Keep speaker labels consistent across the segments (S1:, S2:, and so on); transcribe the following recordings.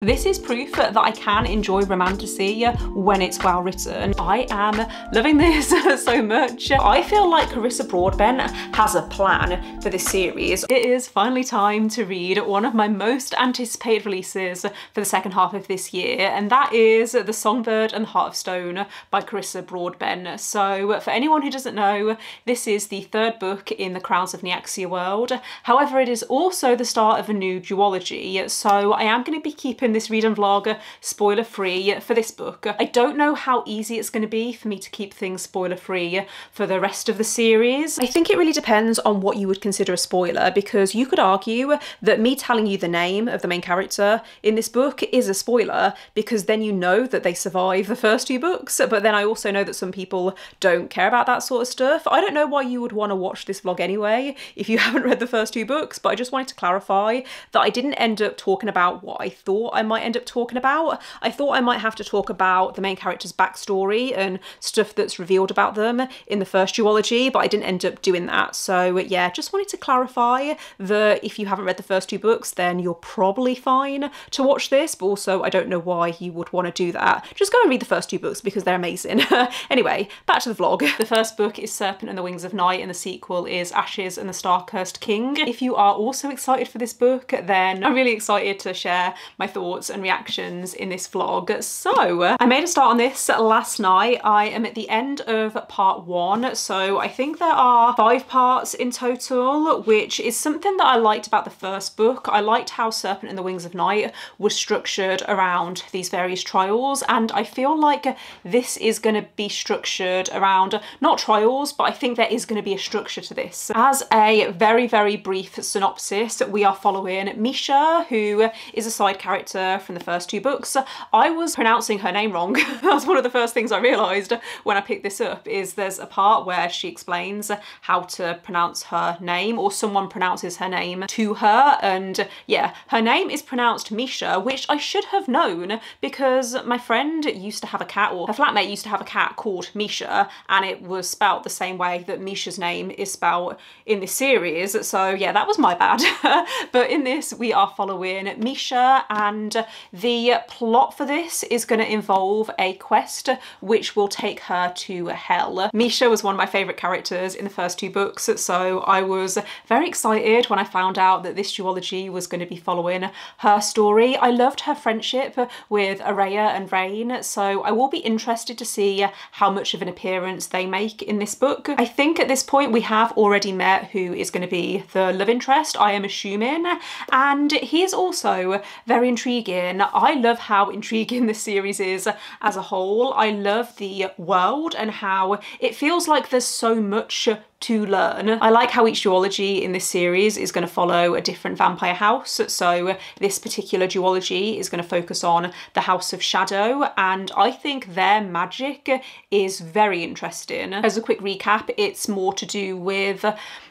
S1: This is proof that I can enjoy romantasy when it's well written. I am loving this so much. I feel like Carissa Broadbent has a plan for this series. It is finally time to read one of my most anticipated releases for the second half of this year, and that is The Songbird and the Heart of Stone by Carissa Broadbent. So for anyone who doesn't know, this is the third book in the Crowns of Nyaxia world. However, it is also the start of a new duology, so I am going to be keeping this read and vlogger uh, spoiler free uh, for this book. I don't know how easy it's going to be for me to keep things spoiler free uh, for the rest of the series. I think it really depends on what you would consider a spoiler because you could argue that me telling you the name of the main character in this book is a spoiler because then you know that they survive the first two books but then I also know that some people don't care about that sort of stuff. I don't know why you would want to watch this vlog anyway if you haven't read the first two books but I just wanted to clarify that I didn't end up talking about what I thought I might end up talking about. I thought I might have to talk about the main character's backstory and stuff that's revealed about them in the first duology, but I didn't end up doing that. So yeah, just wanted to clarify that if you haven't read the first two books, then you're probably fine to watch this, but also I don't know why you would want to do that. Just go and read the first two books because they're amazing. anyway, back to the vlog. The first book is Serpent and the Wings of Night and the sequel is Ashes and the Star-Cursed King. If you are also excited for this book, then I'm really excited to share my thoughts thoughts and reactions in this vlog. So I made a start on this last night. I am at the end of part one. So I think there are five parts in total, which is something that I liked about the first book. I liked how Serpent and the Wings of Night was structured around these various trials. And I feel like this is going to be structured around not trials, but I think there is going to be a structure to this. As a very, very brief synopsis, we are following Mische, who is a side character character from the first two books. I was pronouncing her name wrong. That's one of the first things I realised when I picked this up is there's a part where she explains how to pronounce her name or someone pronounces her name to her and yeah, her name is pronounced Misha, which I should have known because my friend used to have a cat or her flatmate used to have a cat called Misha and it was spelt the same way that Mische's name is spelled in this series. So yeah, that was my bad. but in this we are following Mische and and the plot for this is going to involve a quest which will take her to hell. Mische was one of my favourite characters in the first two books so I was very excited when I found out that this duology was going to be following her story. I loved her friendship with Oraya and Raihn so I will be interested to see how much of an appearance they make in this book. I think at this point we have already met who is going to be the love interest I am assuming and he is also very intriguing intriguing. I love how intriguing this series is as a whole. I love the world and how it feels like there's so much to learn. I like how each duology in this series is going to follow a different vampire house. So this particular duology is going to focus on the House of Shadow and I think their magic is very interesting. As a quick recap, it's more to do with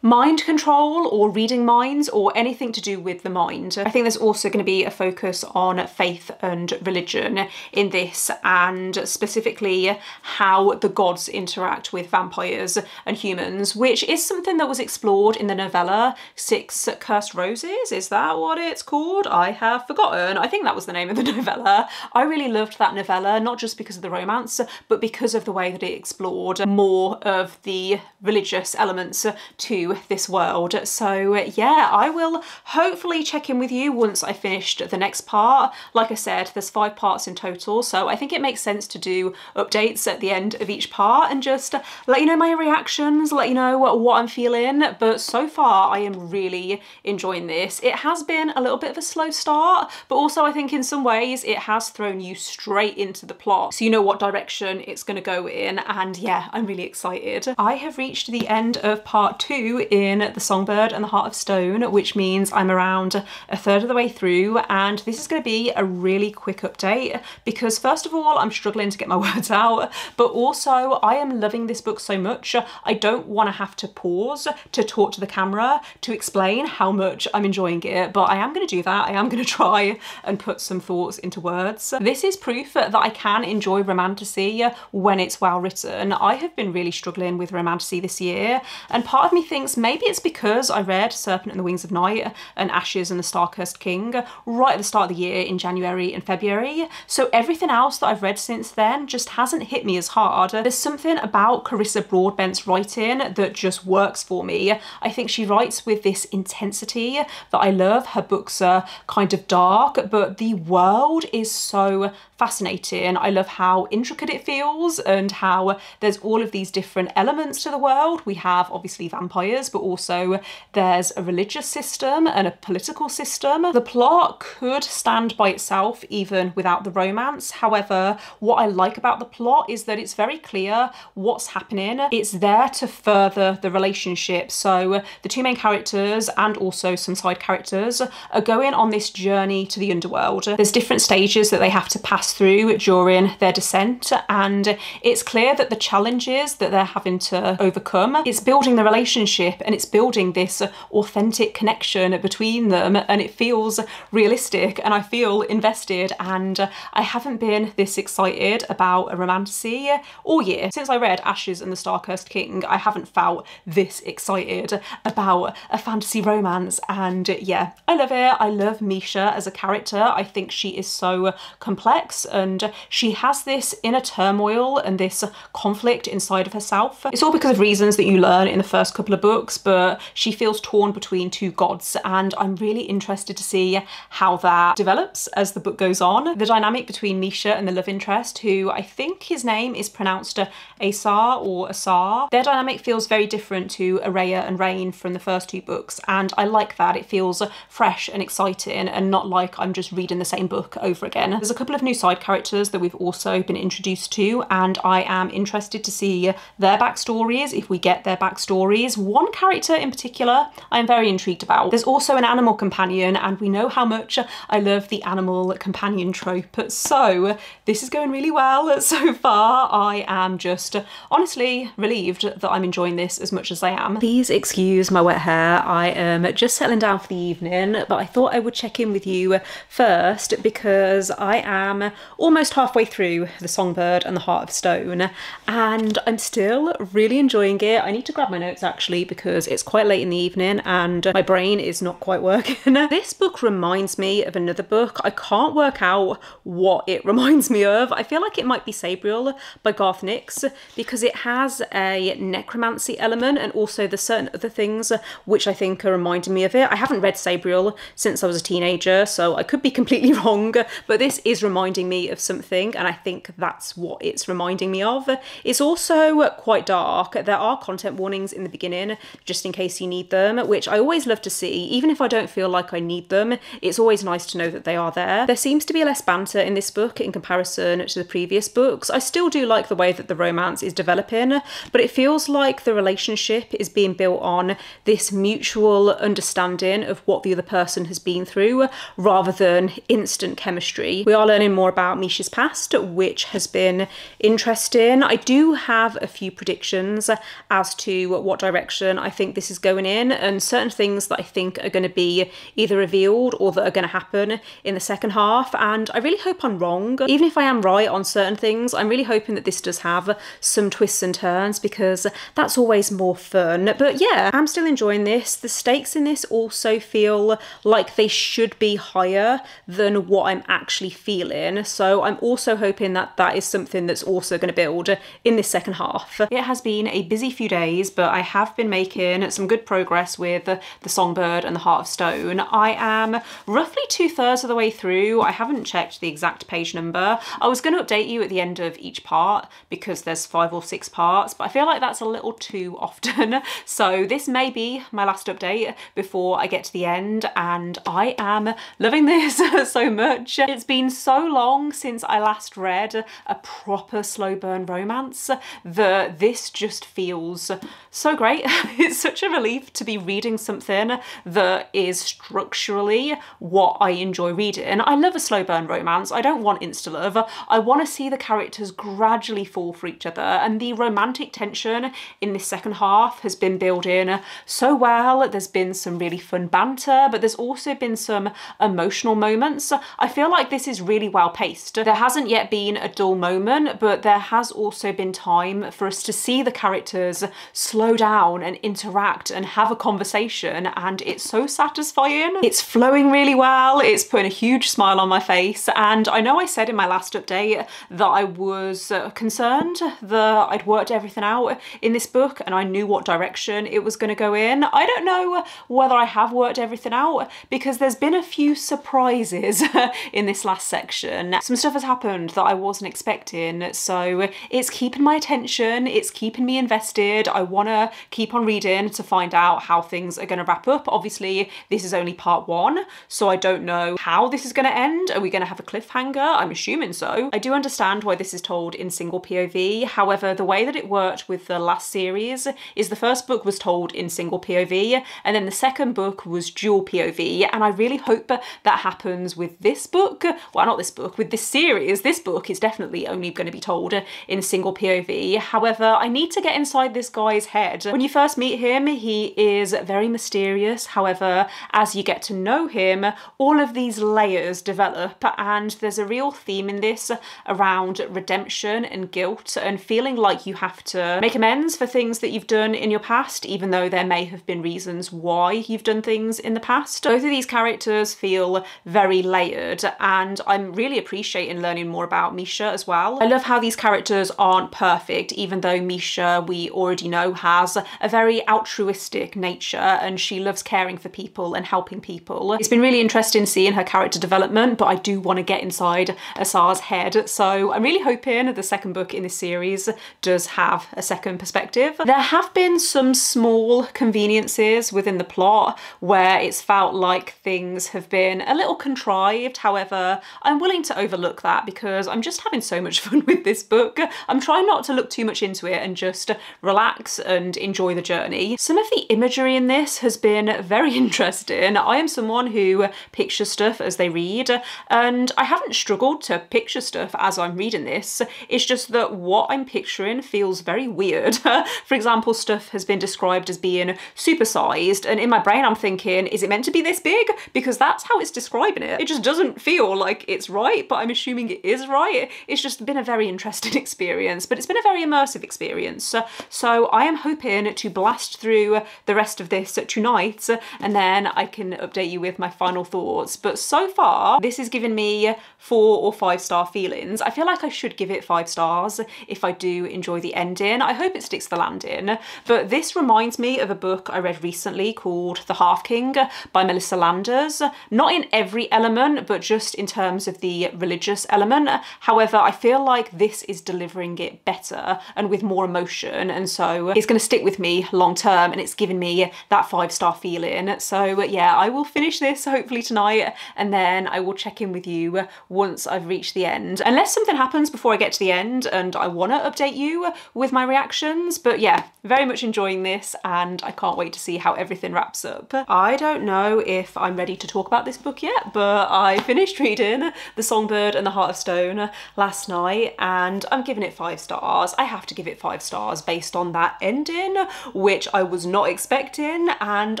S1: mind control or reading minds or anything to do with the mind. I think there's also going to be a focus on faith and religion in this and specifically how the gods interact with vampires and humans which is something that was explored in the novella Six Cursed Roses. Is that what it's called? I have forgotten. I think that was the name of the novella. I really loved that novella, not just because of the romance, but because of the way that it explored more of the religious elements to this world. So yeah, I will hopefully check in with you once I finished the next part. Like I said, there's five parts in total, so I think it makes sense to do updates at the end of each part and just let you know my reactions, let you know what I'm feeling, but so far I am really enjoying this. It has been a little bit of a slow start, but also I think in some ways it has thrown you straight into the plot. So you know what direction it's gonna go in. And yeah, I'm really excited. I have reached the end of part two in The Songbird and the Heart of Stone, which means I'm around a third of the way through. And this is gonna be a really quick update because first of all, I'm struggling to get my words out, but also I am loving this book so much. I don't wanna have to pause to talk to the camera to explain how much I'm enjoying it, but I am going to do that. I am going to try and put some thoughts into words. This is proof that I can enjoy romantasy when it's well written. I have been really struggling with romantasy this year, and part of me thinks maybe it's because I read Serpent and the Wings of Night and Ashes and the Star-Cursed King right at the start of the year in January and February. So everything else that I've read since then just hasn't hit me as hard. There's something about Carissa Broadbent's writing that just works for me. I think she writes with this intensity that I love. Her books are kind of dark, but the world is so fascinating. I love how intricate it feels and how there's all of these different elements to the world. We have obviously vampires, but also there's a religious system and a political system. The plot could stand by itself even without the romance. However, what I like about the plot is that it's very clear what's happening. It's there to further the relationship. So the two main characters and also some side characters are going on this journey to the underworld. There's different stages that they have to pass through during their descent and it's clear that the challenges that they're having to overcome it's building the relationship and it's building this authentic connection between them and it feels realistic and I feel invested and I haven't been this excited about a romantasy all year. Since I read Ashes and the Star-Cursed King I haven't felt this excited about a fantasy romance and yeah I love it. I love Mische as a character. I think she is so complex and she has this inner turmoil and this conflict inside of herself. It's all because of reasons that you learn in the first couple of books, but she feels torn between two gods and I'm really interested to see how that develops as the book goes on. The dynamic between Mische and the love interest, who I think his name is pronounced Asar or Asar, their dynamic feels very different to Oraya and Raihn from the first two books and I like that. It feels fresh and exciting and not like I'm just reading the same book over again. There's a couple of new side side characters that we've also been introduced to and I am interested to see their backstories if we get their backstories. One character in particular I'm very intrigued about. There's also an animal companion and we know how much I love the animal companion trope so this is going really well so far. I am just honestly relieved that I'm enjoying this as much as I am. Please excuse my wet hair. I am just settling down for the evening but I thought I would check in with you first because I am almost halfway through The Songbird and the Heart of Stone and I'm still really enjoying it. I need to grab my notes actually because it's quite late in the evening and my brain is not quite working. this book reminds me of another book. I can't work out what it reminds me of. I feel like it might be Sabriel by Garth Nix because it has a necromancy element and also the certain other things which I think are reminding me of it. I haven't read Sabriel since I was a teenager so I could be completely wrong but this is reminding me me of something and I think that's what it's reminding me of. It's also quite dark. There are content warnings in the beginning just in case you need them, which I always love to see. Even if I don't feel like I need them, it's always nice to know that they are there. There seems to be less banter in this book in comparison to the previous books. I still do like the way that the romance is developing, but it feels like the relationship is being built on this mutual understanding of what the other person has been through rather than instant chemistry. We are learning more about Mische's past, which has been interesting. I do have a few predictions as to what direction I think this is going in, and certain things that I think are going to be either revealed or that are going to happen in the second half. And I really hope I'm wrong. Even if I am right on certain things, I'm really hoping that this does have some twists and turns because that's always more fun. But yeah, I'm still enjoying this. The stakes in this also feel like they should be higher than what I'm actually feeling. So I'm also hoping that that is something that's also going to build in this second half. It has been a busy few days, but I have been making some good progress with The Songbird and The Heart of Stone. I am roughly two thirds of the way through. I haven't checked the exact page number. I was going to update you at the end of each part because there's five or six parts, but I feel like that's a little too often. So this may be my last update before I get to the end and I am loving this so much. It's been so long since I last read a proper slow burn romance that this just feels so great. it's such a relief to be reading something that is structurally what I enjoy reading. I love a slow burn romance. I don't want insta love. I want to see the characters gradually fall for each other and the romantic tension in this second half has been building so well. There's been some really fun banter, but there's also been some emotional moments. I feel like this is really well paced. There hasn't yet been a dull moment, but there has also been time for us to see the characters slow down and interact and have a conversation, and it's so satisfying. It's flowing really well, it's putting a huge smile on my face, and I know I said in my last update that I was uh, concerned that I'd worked everything out in this book and I knew what direction it was going to go in. I don't know whether I have worked everything out because there's been a few surprises in this last section. Some stuff has happened that I wasn't expecting, so it's keeping my attention, it's keeping me invested. I want to keep on reading to find out how things are going to wrap up. Obviously, this is only part one, so I don't know how this is going to end. Are we going to have a cliffhanger? I'm assuming so. I do understand why this is told in single POV. However, the way that it worked with the last series is the first book was told in single POV and then the second book was dual POV. And I really hope that happens with this book. Well, not this book, with this series. This book is definitely only going to be told in single POV. However, I need to get inside this guy's head. When you first meet him, he is very mysterious. However, as you get to know him, all of these layers develop and there's a real theme in this around redemption and guilt and feeling like you have to make amends for things that you've done in your past, even though there may have been reasons why you've done things in the past. Both of these characters feel very layered and I'm really appreciating learning more about Mische as well. I love how these characters aren't perfect, even though Mische, we already know, has a very altruistic nature and she loves caring for people and helping people. It's been really interesting seeing her character development, but I do want to get inside Asar's head. So I'm really hoping the second book in this series does have a second perspective. There have been some small conveniences within the plot where it's felt like things have been a little contrived. However, I'm willing to overlook that because I'm just having so much fun with this book. I'm trying not to look too much into it and just relax and enjoy the journey. Some of the imagery in this has been very interesting. I am someone who pictures stuff as they read and I haven't struggled to picture stuff as I'm reading this. It's just that what I'm picturing feels very weird. For example, stuff has been described as being supersized and in my brain I'm thinking, is it meant to be this big? Because that's how it's describing it. It just doesn't feel like it's right, but I'm assuming it is right. It's just been a very interesting experience, but it's been a very immersive experience. So I am hoping to blast through the rest of this tonight and then I can update you with my final thoughts. But so far, this is giving me four or five star feelings. I feel like I should give it five stars if I do enjoy the ending. I hope it sticks the landing. But this reminds me of a book I read recently called The Half King by Melissa Landers. Not in every element, but just in terms of the religious element. However, I feel like this is delivering it better and with more emotion. And so it's going to stick with me long term and it's given me that five star feeling. So yeah, I will finish this hopefully tonight and then I will check in with you once I've reached the end. Unless something happens before I get to the end and I want to update you with my reactions. But yeah, very much enjoying this and I can't wait to see how everything wraps up. I don't know if I'm ready to talk about this book yet, but I finished reading The Songbird and the Heart of Stone last night and I'm giving it five stars. I have to give it five stars based on that ending, which I was not expecting. And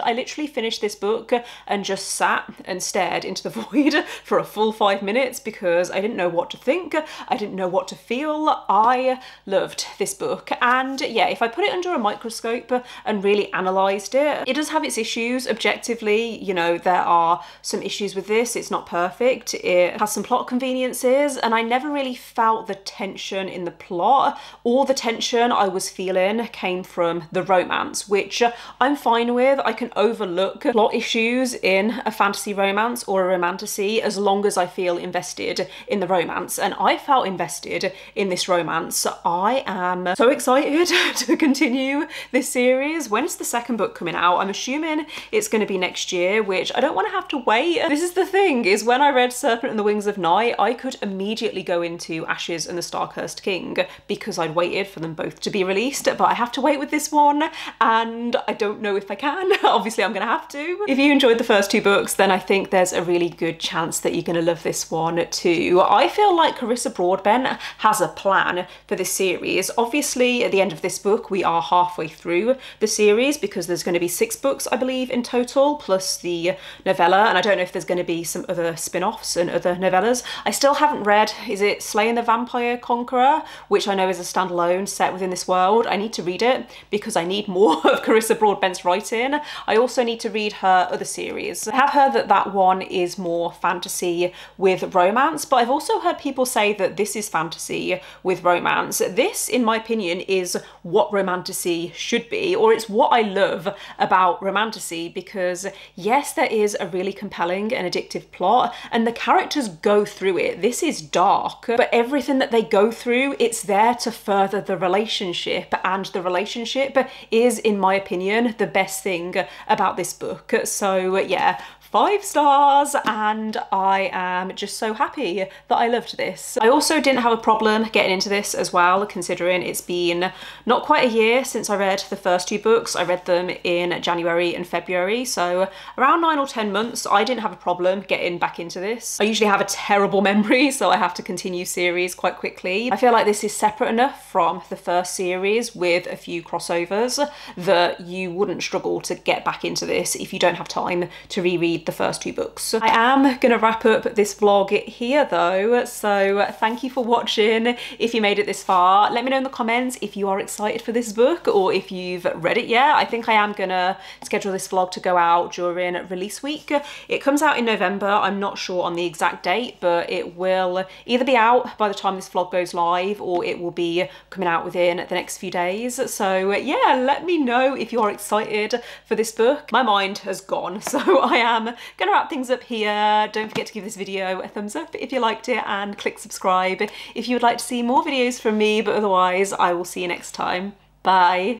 S1: I literally finished this book and just sat and stared into the void for a full five minutes because I didn't know what to think. I didn't know what to feel. I loved this book. And yeah, if I put it under a microscope and really analysed it, it does have its issues objectively. You know, there are some issues with this. It's not perfect. It has some plot conveniences and I never really felt the tension in the plot. All the tension I was feeling came from the romance, which uh, I'm fine with. I can overlook plot issues in a fantasy romance or a romantasy as long as I feel invested in the romance. And I felt invested in this romance. I am so excited to continue this series. When is the second book coming out? I'm assuming it's going to be next year, which I don't want to have to wait. This is the thing, is when I read Serpent and the Wings of Night, I could immediately go into Ashes and the Starcursed King because I'd waited for them both to be released, but I have to wait with this one and I don't know if I can. Obviously I'm gonna have to. If you enjoyed the first two books, then I think there's a really good chance that you're gonna love this one too. I feel like Carissa Broadbent has a plan for this series. Obviously at the end of this book, we are halfway through the series because there's going to be six books, I believe, in total, plus the novella. And I don't know if there's going to be some other spin-offs and other novellas. I still haven't read, is it Slaying the Vampire Conqueror, which I know is a standalone set within this world. I need to read it because I need more of Carissa Broadbent's writing. I also need to read her other series. I have heard that that one is more fantasy with romance, but I've also heard people say that this is fantasy with romance. This, in my opinion, is what romantasy should be, or it's what I love about romantasy because yes, there is a really compelling and addictive plot and the characters go through it. This is dark, but everything that they go through, it's there to further the relationship and the relationship is, in my opinion, the best thing about this book. So yeah, five stars and I am just so happy that I loved this. I also didn't have a problem getting into this as well considering it's been not quite a year since I read the first two books. I read them in January and February so around nine or ten months I didn't have a problem getting back into this. I usually have a terrible memory so I have to continue series quite quickly. I feel like this is separate enough from the first series with a few crossovers that you wouldn't struggle to get back into this if you don't have time to reread the first two books. I am to wrap up this vlog here though, so thank you for watching. If you made it this far, let me know in the comments if you are excited for this book or if you've read it yet. I think I am to schedule this vlog to go out during release week. It comes out in November, I'm not sure on the exact date, but it will either be out by the time this vlog goes live or it will be coming out within the next few days. So yeah, let me know if you are excited for this book. My mind has gone, so I am gonna wrap things up here. Don't forget to give this video a thumbs up if you liked it and click subscribe if you would like to see more videos from me, but otherwise I will see you next time. Bye.